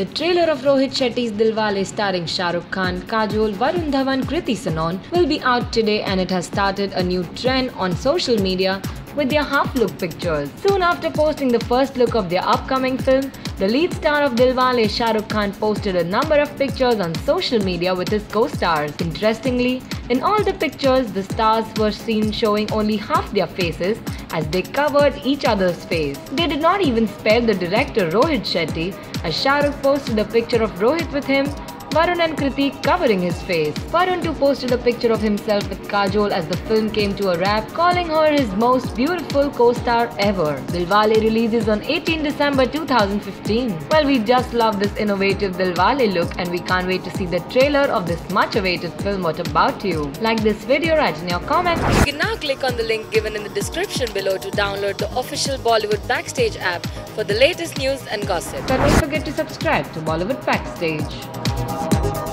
The trailer of Rohit Shetty's Dilwale starring Shah Rukh Khan, Kajol, Varun Dhawan, Kriti Sanon will be out today and it has started a new trend on social media with their half-look pictures. Soon after posting the first look of their upcoming film, the lead star of Dilwale, Shah Rukh Khan, posted a number of pictures on social media with his co-stars. Interestingly, in all the pictures, the stars were seen showing only half their faces as they covered each other's face. They did not even spare the director Rohit Shetty as Shah Rukh posted a picture of Rohit with him Varun and Kriti covering his face. Varun too posted a picture of himself with Kajol as the film came to a wrap, calling her his most beautiful co-star ever. Dilwale releases on 18 December 2015. Well, we just love this innovative Dilwale look and we can't wait to see the trailer of this much awaited film. What about you? Like this video, write in your comments. You can now click on the link given in the description below to download the official Bollywood Backstage app for the latest news and gossip. But don't forget to subscribe to Bollywood Backstage. Thank you.